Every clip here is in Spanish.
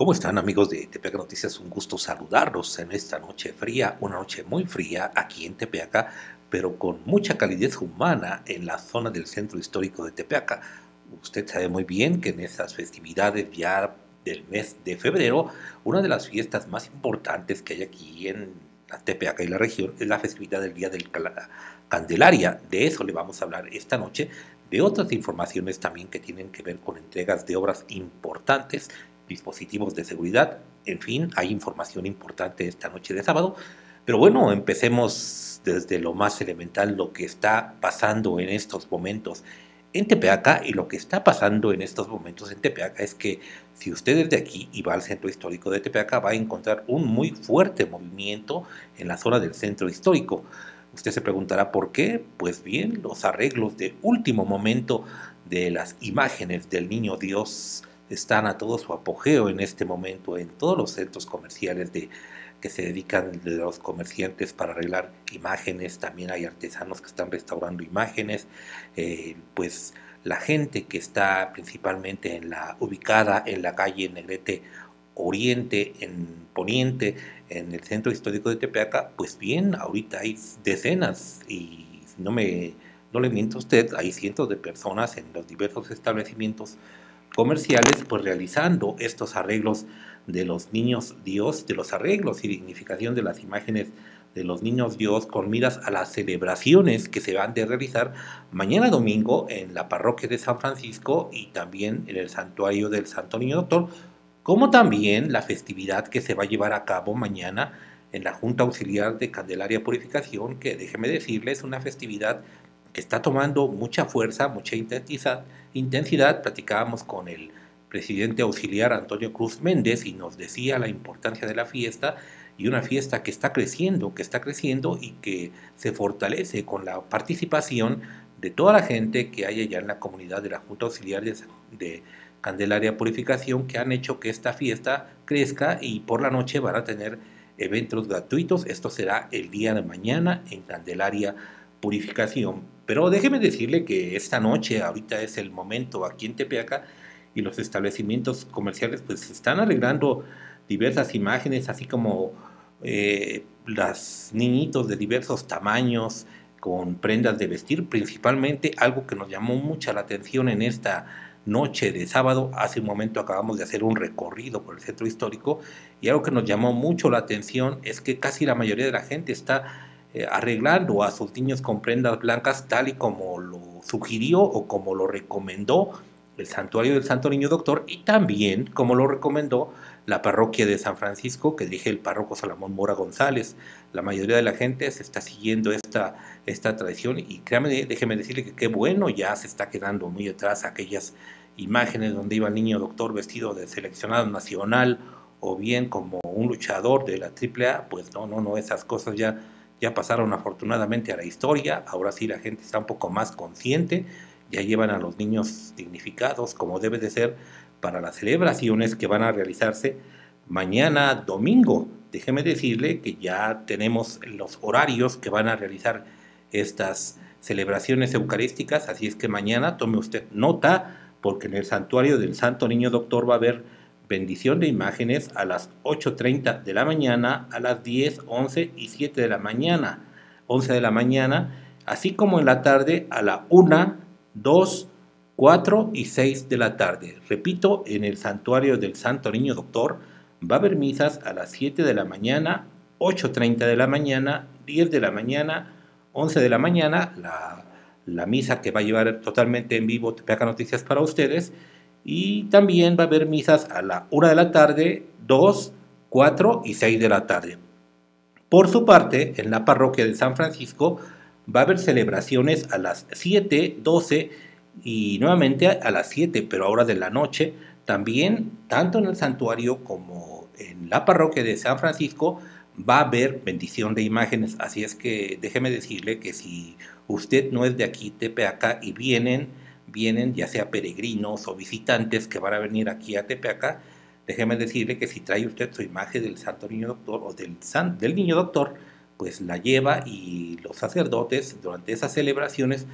¿Cómo están amigos de Tepeaca Noticias? Un gusto saludarlos en esta noche fría, una noche muy fría aquí en Tepeaca, pero con mucha calidez humana en la zona del centro histórico de Tepeaca. Usted sabe muy bien que en estas festividades ya del mes de febrero, una de las fiestas más importantes que hay aquí en la Tepeaca y la región es la festividad del Día del Candelaria. De eso le vamos a hablar esta noche, de otras informaciones también que tienen que ver con entregas de obras importantes dispositivos de seguridad, en fin, hay información importante esta noche de sábado. Pero bueno, empecemos desde lo más elemental, lo que está pasando en estos momentos en Tepeaca y lo que está pasando en estos momentos en Tepeaca es que si usted es de aquí y al centro histórico de Tepeaca va a encontrar un muy fuerte movimiento en la zona del centro histórico. Usted se preguntará por qué. Pues bien, los arreglos de último momento de las imágenes del niño Dios están a todo su apogeo en este momento en todos los centros comerciales de, que se dedican de los comerciantes para arreglar imágenes, también hay artesanos que están restaurando imágenes, eh, pues la gente que está principalmente en la ubicada en la calle Negrete Oriente, en Poniente, en el centro histórico de Tepeaca, pues bien, ahorita hay decenas y no me no le miento a usted, hay cientos de personas en los diversos establecimientos comerciales, pues realizando estos arreglos de los niños Dios, de los arreglos y dignificación de las imágenes de los niños Dios con miras a las celebraciones que se van a realizar mañana domingo en la parroquia de San Francisco y también en el santuario del Santo Niño Doctor, como también la festividad que se va a llevar a cabo mañana en la Junta Auxiliar de Candelaria Purificación, que déjeme decirles, una festividad que está tomando mucha fuerza, mucha intensidad, intensidad. Platicábamos con el presidente auxiliar Antonio Cruz Méndez y nos decía la importancia de la fiesta y una fiesta que está creciendo, que está creciendo y que se fortalece con la participación de toda la gente que hay allá en la comunidad de la Junta Auxiliar de, de Candelaria Purificación que han hecho que esta fiesta crezca y por la noche van a tener eventos gratuitos. Esto será el día de mañana en Candelaria Purificación. Pero déjeme decirle que esta noche, ahorita es el momento aquí en Tepeaca, y los establecimientos comerciales pues están alegrando diversas imágenes, así como eh, las niñitos de diversos tamaños, con prendas de vestir, principalmente algo que nos llamó mucha la atención en esta noche de sábado. Hace un momento acabamos de hacer un recorrido por el centro histórico y algo que nos llamó mucho la atención es que casi la mayoría de la gente está eh, arreglando a sus niños con prendas blancas tal y como lo sugirió o como lo recomendó el santuario del Santo Niño Doctor y también como lo recomendó la parroquia de San Francisco que dije el párroco Salomón Mora González. La mayoría de la gente se está siguiendo esta, esta tradición y créame, déjeme decirle que qué bueno, ya se está quedando muy atrás aquellas imágenes donde iba el niño doctor vestido de seleccionado nacional o bien como un luchador de la AAA, pues no, no, no, esas cosas ya ya pasaron afortunadamente a la historia, ahora sí la gente está un poco más consciente, ya llevan a los niños dignificados como debe de ser para las celebraciones que van a realizarse mañana domingo. Déjeme decirle que ya tenemos los horarios que van a realizar estas celebraciones eucarísticas, así es que mañana tome usted nota porque en el santuario del Santo Niño Doctor va a haber bendición de imágenes a las 8.30 de la mañana, a las 10, 11 y 7 de la mañana, 11 de la mañana, así como en la tarde a la 1, 2, 4 y 6 de la tarde. Repito, en el santuario del Santo Niño Doctor va a haber misas a las 7 de la mañana, 8.30 de la mañana, 10 de la mañana, 11 de la mañana, la, la misa que va a llevar totalmente en vivo Tepeaca Noticias para ustedes, y también va a haber misas a la 1 de la tarde, 2, 4 y 6 de la tarde. Por su parte, en la parroquia de San Francisco va a haber celebraciones a las 7, 12 y nuevamente a las 7, pero ahora de la noche. También, tanto en el santuario como en la parroquia de San Francisco, va a haber bendición de imágenes. Así es que déjeme decirle que si usted no es de aquí, Tepeaca, y vienen vienen ya sea peregrinos o visitantes que van a venir aquí a Tepeaca, déjeme decirle que si trae usted su imagen del Santo Niño Doctor o del, San, del Niño Doctor, pues la lleva y los sacerdotes durante esas celebraciones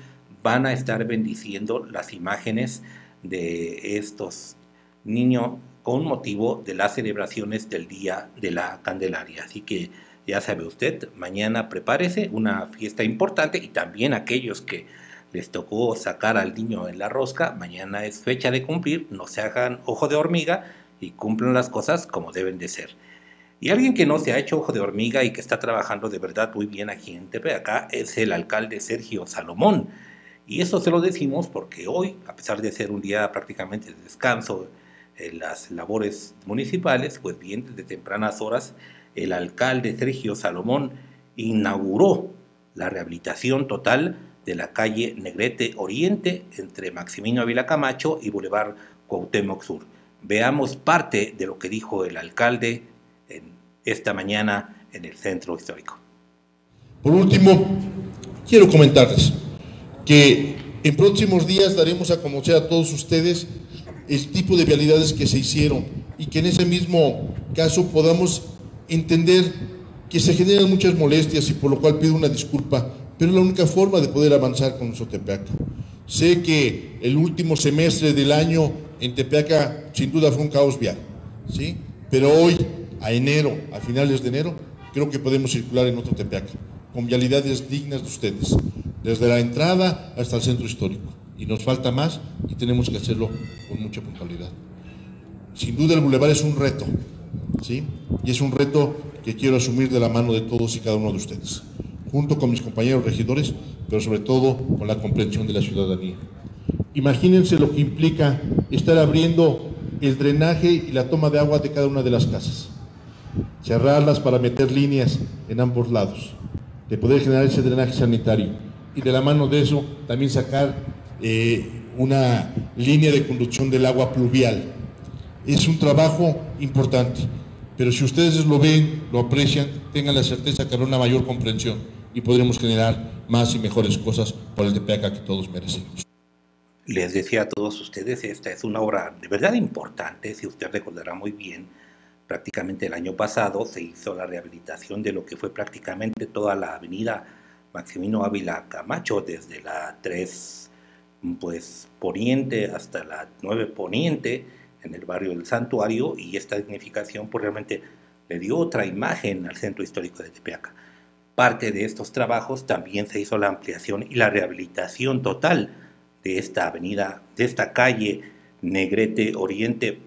van a estar bendiciendo las imágenes de estos niños con motivo de las celebraciones del Día de la Candelaria. Así que ya sabe usted, mañana prepárese una fiesta importante y también aquellos que les tocó sacar al niño en la rosca, mañana es fecha de cumplir, no se hagan ojo de hormiga y cumplan las cosas como deben de ser. Y alguien que no se ha hecho ojo de hormiga y que está trabajando de verdad muy bien aquí en Tepeaca es el alcalde Sergio Salomón. Y eso se lo decimos porque hoy, a pesar de ser un día prácticamente de descanso en las labores municipales, pues bien, desde tempranas horas, el alcalde Sergio Salomón inauguró la rehabilitación total de la calle Negrete Oriente entre Maximino Ávila Camacho y Boulevard Cuauhtémoc Sur. Veamos parte de lo que dijo el alcalde esta mañana en el centro histórico. Por último, quiero comentarles que en próximos días daremos a conocer a todos ustedes el tipo de vialidades que se hicieron y que en ese mismo caso podamos entender que se generan muchas molestias y por lo cual pido una disculpa, pero es la única forma de poder avanzar con Tepeaca. Sé que el último semestre del año en Tepeaca sin duda fue un caos vial, ¿sí? pero hoy a enero, a finales de enero, creo que podemos circular en otro Tepeaca, con vialidades dignas de ustedes, desde la entrada hasta el centro histórico. Y nos falta más y tenemos que hacerlo con mucha puntualidad. Sin duda el bulevar es un reto, ¿sí? Y es un reto que quiero asumir de la mano de todos y cada uno de ustedes, junto con mis compañeros regidores, pero sobre todo con la comprensión de la ciudadanía. Imagínense lo que implica estar abriendo el drenaje y la toma de agua de cada una de las casas cerrarlas para meter líneas en ambos lados, de poder generar ese drenaje sanitario y de la mano de eso también sacar eh, una línea de conducción del agua pluvial. Es un trabajo importante, pero si ustedes lo ven, lo aprecian, tengan la certeza que habrá una mayor comprensión y podremos generar más y mejores cosas por el Tepeaca que todos merecemos. Les decía a todos ustedes, esta es una obra de verdad importante, si usted recordará muy bien, prácticamente el año pasado se hizo la rehabilitación de lo que fue prácticamente toda la avenida Maximino Ávila Camacho, desde la 3 pues, Poniente hasta la 9 Poniente, en el barrio del Santuario, y esta dignificación pues, realmente le dio otra imagen al centro histórico de Tepeaca. Parte de estos trabajos también se hizo la ampliación y la rehabilitación total de esta avenida, de esta calle Negrete Oriente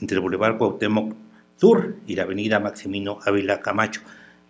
entre el Boulevard Cuauhtémoc Sur y la avenida Maximino Ávila Camacho.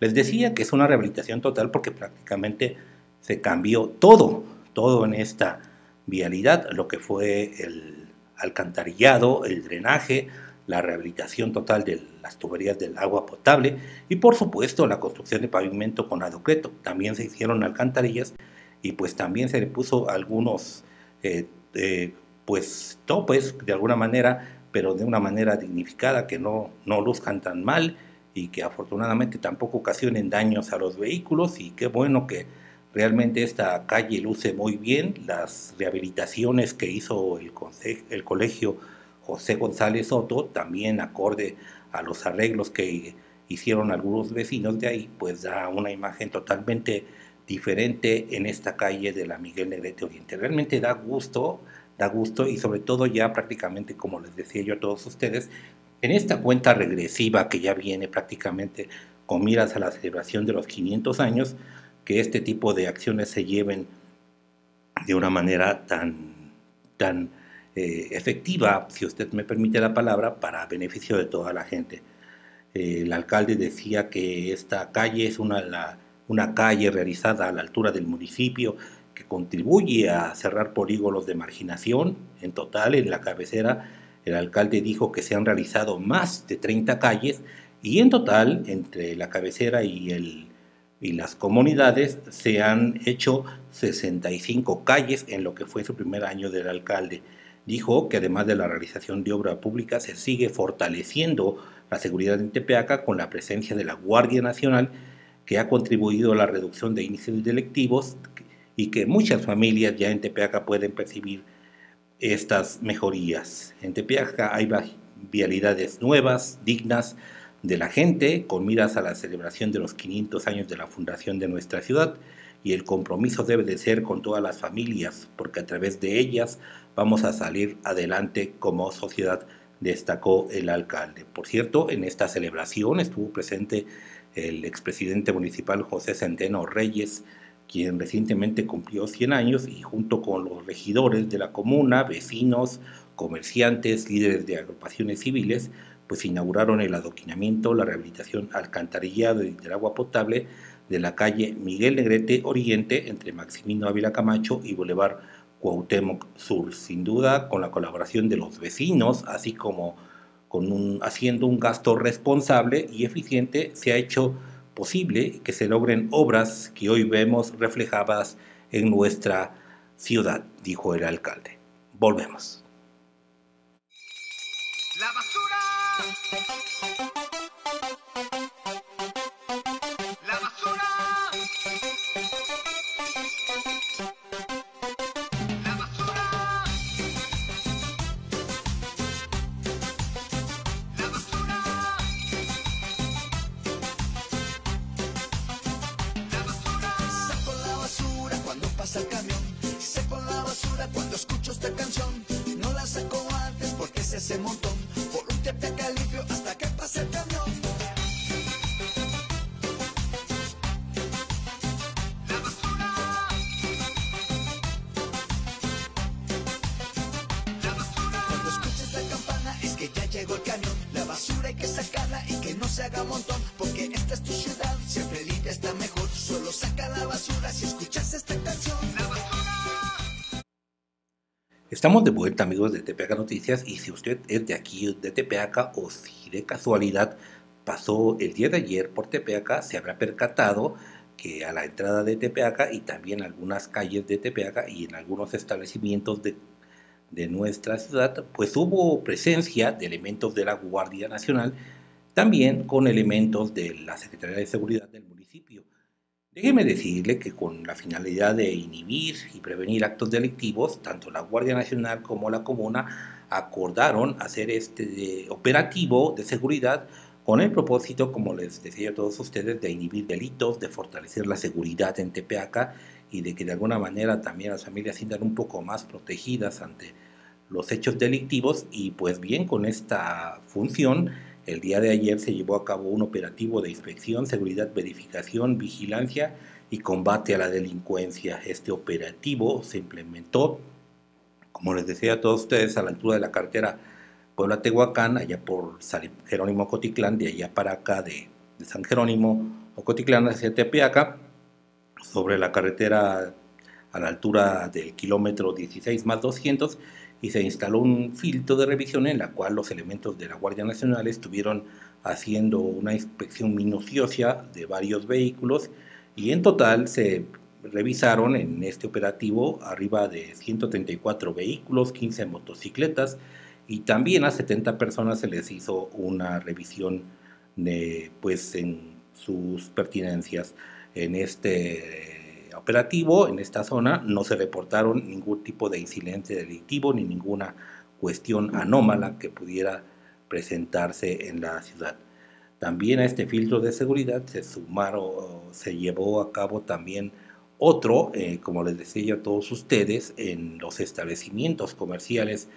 Les decía que es una rehabilitación total porque prácticamente se cambió todo, todo en esta vialidad, lo que fue el alcantarillado, el drenaje, la rehabilitación total de las tuberías del agua potable y por supuesto la construcción de pavimento con adocreto. También se hicieron alcantarillas y pues también se le puso algunos eh, eh, pues topes de alguna manera pero de una manera dignificada, que no, no luzcan tan mal y que afortunadamente tampoco ocasionen daños a los vehículos y qué bueno que realmente esta calle luce muy bien, las rehabilitaciones que hizo el, el colegio José González Soto, también acorde a los arreglos que hicieron algunos vecinos de ahí, pues da una imagen totalmente diferente en esta calle de la Miguel Negrete Oriente. Realmente da gusto da gusto y sobre todo ya prácticamente, como les decía yo a todos ustedes, en esta cuenta regresiva que ya viene prácticamente con miras a la celebración de los 500 años, que este tipo de acciones se lleven de una manera tan, tan eh, efectiva, si usted me permite la palabra, para beneficio de toda la gente. el alcalde decía que esta calle es una, una calle realizada a la altura del municipio, que contribuye a cerrar polígonos de marginación. En total, en la cabecera, el alcalde dijo que se han realizado más de 30 calles y en total, entre la cabecera y, el, y las comunidades, se han hecho 65 calles en lo que fue su primer año del alcalde. Dijo que además de la realización de obra pública, se sigue fortaleciendo la seguridad en Tepeaca con la presencia de la Guardia Nacional, que ha contribuido a la reducción de índices delictivos y que muchas familias ya en Tepeaca pueden percibir estas mejorías. En Tepeaca hay vialidades nuevas, dignas de la gente, con miras a la celebración de los 500 años de la fundación de nuestra ciudad y el compromiso debe de ser con todas las familias, porque a través de ellas vamos a salir adelante como sociedad destacó el alcalde. Por cierto, en esta celebración estuvo presente el expresidente municipal José Centeno Reyes, quien recientemente cumplió 100 años y junto con los regidores de la comuna, vecinos, comerciantes, líderes de agrupaciones civiles, pues inauguraron el adoquinamiento, la rehabilitación alcantarillado del agua potable de la calle Miguel Negrete Oriente entre Maximino Ávila Camacho y Boulevard Cuauhtémoc Sur. Sin duda, con la colaboración de los vecinos, así como con un, haciendo un gasto responsable y eficiente, se ha hecho posible que se logren obras que hoy vemos reflejadas en nuestra ciudad, dijo el alcalde. Volvemos. al camión. Seco la basura cuando escucho esta canción. Estamos de vuelta amigos de TPAK Noticias y si usted es de aquí de TPAK o si de casualidad pasó el día de ayer por TPAK, se habrá percatado que a la entrada de TPAK y también algunas calles de TPAK y en algunos establecimientos de, de nuestra ciudad, pues hubo presencia de elementos de la Guardia Nacional, también con elementos de la Secretaría de Seguridad del municipio. Déjeme decirle que con la finalidad de inhibir y prevenir actos delictivos, tanto la Guardia Nacional como la Comuna acordaron hacer este operativo de seguridad con el propósito, como les decía a todos ustedes, de inhibir delitos, de fortalecer la seguridad en Tepeaca y de que de alguna manera también las familias sientan un poco más protegidas ante los hechos delictivos. Y pues bien con esta función el día de ayer se llevó a cabo un operativo de inspección, seguridad, verificación, vigilancia y combate a la delincuencia. Este operativo se implementó, como les decía a todos ustedes, a la altura de la carretera Puebla-Tehuacán, allá por San Jerónimo Cotitlán, de allá para acá, de, San Jerónimo Cotitlán hacia Tepeaca, sobre la carretera a la altura del kilómetro 16 más 200 y se instaló un filtro de revisión en la cual los elementos de la Guardia Nacional estuvieron haciendo una inspección minuciosa de varios vehículos y en total se revisaron en este operativo arriba de 134 vehículos, 15 motocicletas y también a 70 personas se les hizo una revisión de, pues en sus pertinencias en este operativo en esta zona no se reportaron ningún tipo de incidente delictivo ni ninguna cuestión anómala que pudiera presentarse en la ciudad. También a este filtro de seguridad se sumaron, se llevó a cabo también otro, eh, como les decía a todos ustedes, en los establecimientos comerciales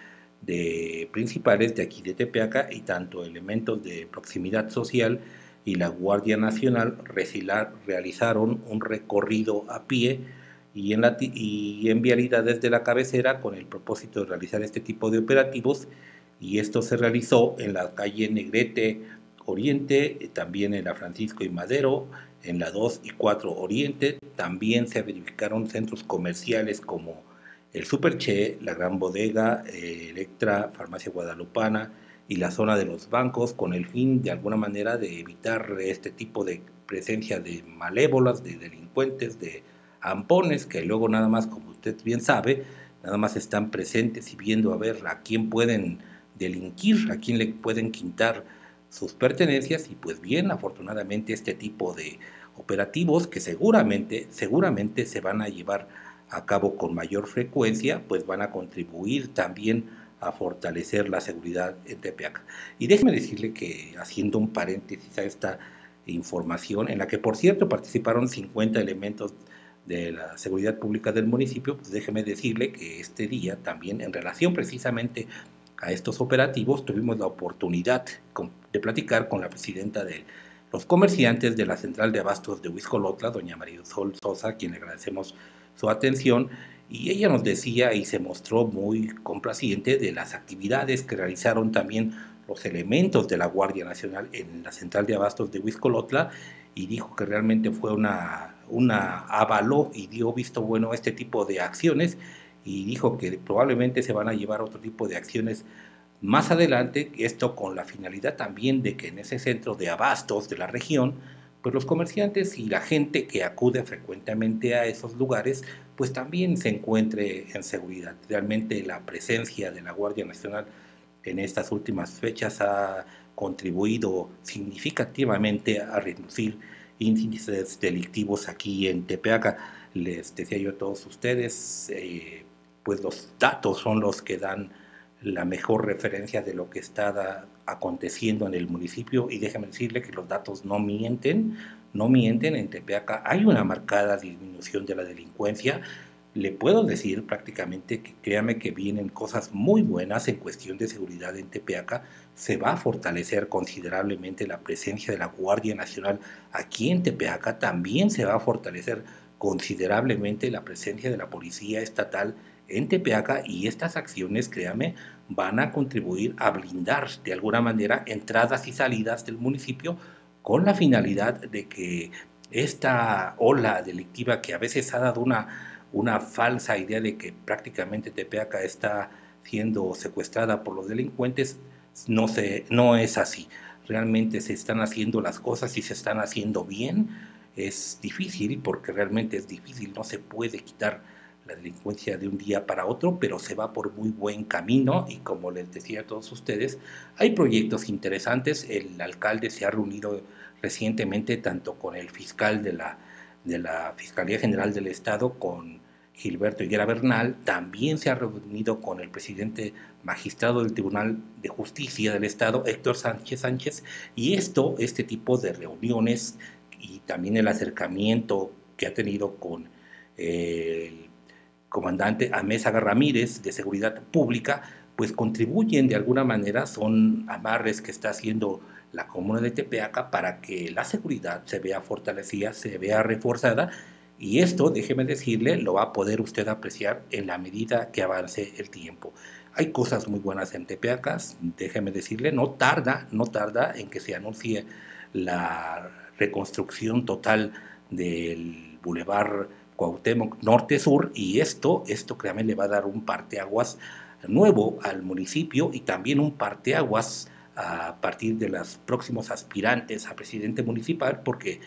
de principales de aquí de Tepeaca y tanto elementos de proximidad social y la Guardia Nacional realizaron un recorrido a pie y en, la, y en vialidades de la cabecera con el propósito de realizar este tipo de operativos y esto se realizó en la calle Negrete Oriente, también en la Francisco y Madero, en la 2 y 4 Oriente, también se verificaron centros comerciales como el Superche, la Gran Bodega, eh, Electra, Farmacia Guadalupana, y la zona de los bancos con el fin de alguna manera de evitar este tipo de presencia de malévolas, de delincuentes, de ampones que luego nada más, como usted bien sabe, nada más están presentes y viendo a ver a quién pueden delinquir, a quién le pueden quintar sus pertenencias. Y pues bien, afortunadamente este tipo de operativos que seguramente, seguramente se van a llevar a cabo con mayor frecuencia, pues van a contribuir también a fortalecer la seguridad en Tepeaca. Y déjeme decirle que, haciendo un paréntesis a esta información, en la que por cierto participaron 50 elementos de la seguridad pública del municipio, pues déjeme decirle que este día también, en relación precisamente a estos operativos, tuvimos la oportunidad de platicar con la presidenta de los comerciantes de la central de abastos de Huizcolotla, doña Marisol Sosa, a quien le agradecemos su atención, y ella nos decía y se mostró muy complaciente de las actividades que realizaron también los elementos de la Guardia Nacional en la central de abastos de Huizcolotla y dijo que realmente fue una, una avaló y dio visto bueno a este tipo de acciones y dijo que probablemente se van a llevar otro tipo de acciones más adelante, esto con la finalidad también de que en ese centro de abastos de la región, pues los comerciantes y la gente que acude frecuentemente a esos lugares, pues también se encuentre en seguridad. Realmente la presencia de la Guardia Nacional en estas últimas fechas ha contribuido significativamente a reducir índices delictivos aquí en Tepeaca. Les decía yo a todos ustedes, eh, pues los datos son los que dan la mejor referencia de lo que está aconteciendo en el municipio y déjeme decirle que los datos no mienten, no mienten, en Tepeaca hay una marcada disminución de la delincuencia, le puedo decir prácticamente que créame que vienen cosas muy buenas en cuestión de seguridad en Tepeaca. Se va a fortalecer considerablemente la presencia de la Guardia Nacional aquí en Tepeaca. También se va a fortalecer considerablemente la presencia de la Policía Estatal en Tepeaca y estas acciones, créame, van a contribuir a blindar de alguna manera entradas y salidas del municipio con la finalidad de que esta ola delictiva que a veces ha dado una una falsa idea de que prácticamente Tepeaca está siendo secuestrada por los delincuentes, no, se, no es así. Realmente se están haciendo las cosas y se están haciendo bien. Es difícil porque realmente es difícil, no se puede quitar la delincuencia de un día para otro, pero se va por muy buen camino y como les decía a todos ustedes, hay proyectos interesantes. El alcalde se ha reunido recientemente tanto con el fiscal de la, de la Fiscalía General del Estado, con Gilberto Higuera Bernal, también se ha reunido con el presidente magistrado del Tribunal de Justicia del Estado, Héctor Sánchez Sánchez, y esto, este tipo de reuniones y también el acercamiento que ha tenido con el comandante Amézaga Ramírez de Seguridad Pública, pues contribuyen de alguna manera, son amarres que está haciendo la comuna de Tepeaca para que la seguridad se vea fortalecida, se vea reforzada y esto, déjeme decirle, lo va a poder usted apreciar en la medida que avance el tiempo. Hay cosas muy buenas en Tepeacas, déjeme decirle, no tarda, no tarda en que se anuncie la reconstrucción total del bulevar Cuauhtémoc norte-sur y esto, esto créame le va a dar un parteaguas nuevo al municipio y también un parteaguas a partir de los próximos aspirantes a presidente municipal porque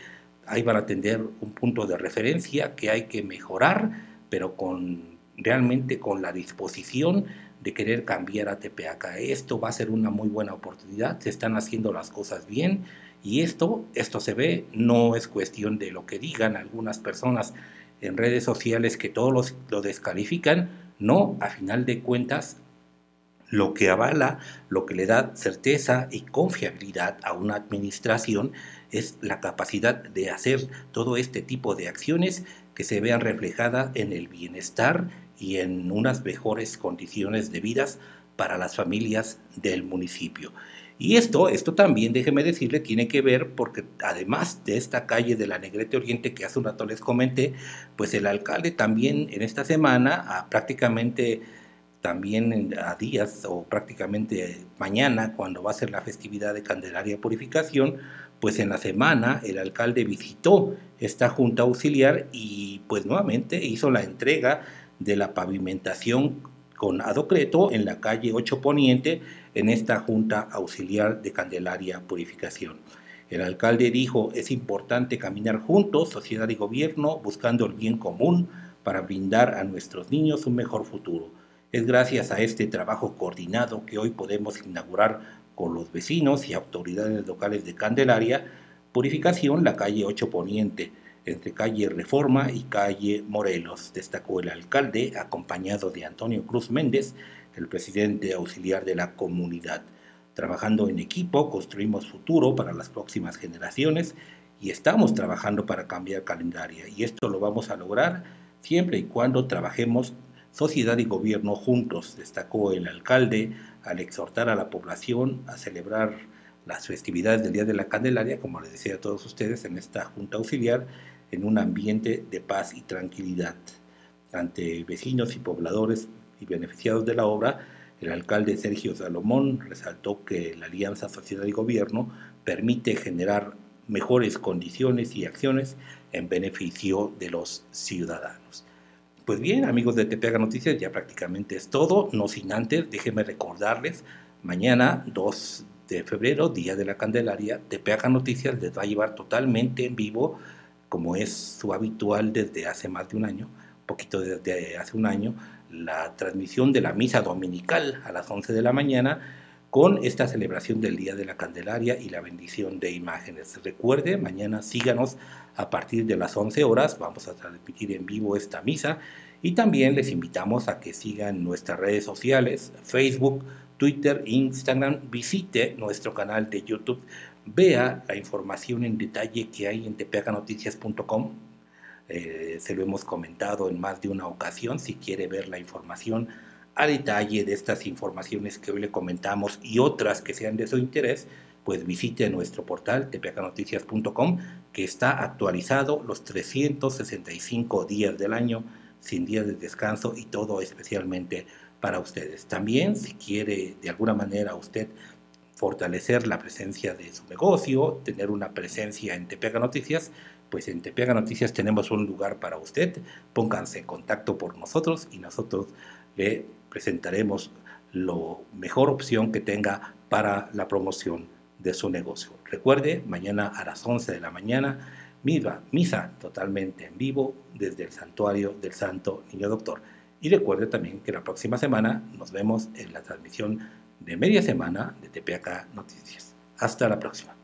ahí van a tener un punto de referencia que hay que mejorar, pero con realmente con la disposición de querer cambiar a Tepeaca. Esto va a ser una muy buena oportunidad, se están haciendo las cosas bien y esto, esto se ve, no es cuestión de lo que digan algunas personas en redes sociales que todos lo descalifican, no, a final de cuentas lo que avala, lo que le da certeza y confiabilidad a una administración es la capacidad de hacer todo este tipo de acciones que se vean reflejadas en el bienestar y en unas mejores condiciones de vida para las familias del municipio. Y esto, esto también, déjeme decirle, tiene que ver porque además de esta calle de la Negrete Oriente que hace un rato les comenté, pues el alcalde también en esta semana, prácticamente también a días o prácticamente mañana, cuando va a ser la festividad de Candelaria Purificación, pues en la semana el alcalde visitó esta junta auxiliar y pues nuevamente hizo la entrega de la pavimentación con adocreto en la calle 8 Poniente en esta junta auxiliar de Candelaria Purificación. El alcalde dijo, es importante caminar juntos, sociedad y gobierno, buscando el bien común para brindar a nuestros niños un mejor futuro. Es gracias a este trabajo coordinado que hoy podemos inaugurar con los vecinos y autoridades locales de Candelaria Purificación la calle 8 Poniente, entre calle Reforma y calle Morelos, destacó el alcalde, acompañado de Antonio Cruz Méndez, el presidente auxiliar de la comunidad. Trabajando en equipo, construimos futuro para las próximas generaciones y estamos trabajando para cambiar calendario. Y esto lo vamos a lograr siempre y cuando trabajemos sociedad y gobierno juntos, destacó el alcalde al exhortar a la población a celebrar las festividades del Día de la Candelaria, como les decía a todos ustedes, en esta Junta Auxiliar, en un ambiente de paz y tranquilidad. Ante vecinos y pobladores y beneficiados de la obra, el alcalde Sergio Salomón resaltó que la alianza sociedad y gobierno permite generar mejores condiciones y acciones en beneficio de los ciudadanos. Pues bien, amigos de Tepeaga Noticias, ya prácticamente es todo. No sin antes, déjenme recordarles, mañana 2 de febrero, Día de la Candelaria, Tepeaga Noticias les va a llevar totalmente en vivo, como es su habitual desde hace más de un año, poquito desde hace un año, la transmisión de la misa dominical a las 11 de la mañana con esta celebración del Día de la Candelaria y la bendición de imágenes. Recuerde, mañana síganos a partir de las 11 horas, vamos a transmitir en vivo esta misa. Y también les invitamos a que sigan nuestras redes sociales, Facebook, Twitter, Instagram, visite nuestro canal de YouTube, vea la información en detalle que hay en tepeacanoticias.com, eh, se lo hemos comentado en más de una ocasión, si quiere ver la información a detalle de estas informaciones que hoy le comentamos y otras que sean de su interés, pues visite nuestro portal tepeacanoticias.com que está actualizado los 365 días del año sin días de descanso y todo especialmente para ustedes. También si quiere de alguna manera usted fortalecer la presencia de su negocio, tener una presencia en Tepeaga Noticias, pues en Tepeaga Noticias tenemos un lugar para usted. Pónganse en contacto por nosotros y nosotros le presentaremos la mejor opción que tenga para la promoción de su negocio. Recuerde, mañana a las 11 de la mañana, misa, totalmente en vivo desde el santuario del Santo Niño Doctor. Y recuerde también que la próxima semana nos vemos en la transmisión de media semana de TPAK Noticias. Hasta la próxima.